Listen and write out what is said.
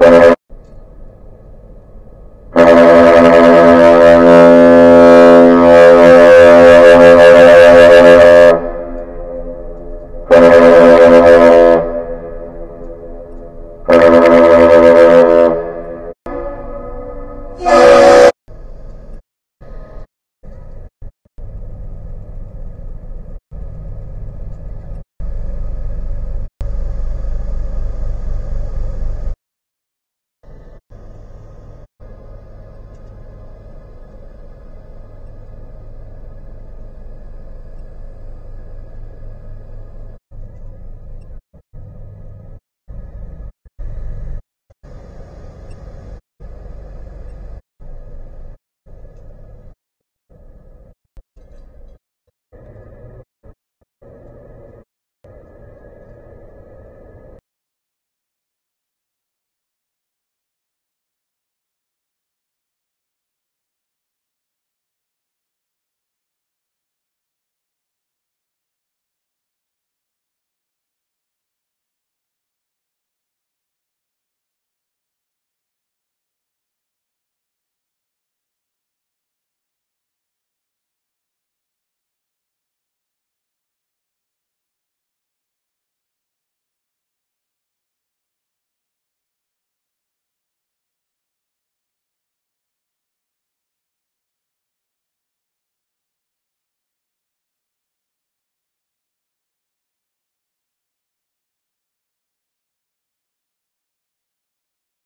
Uh,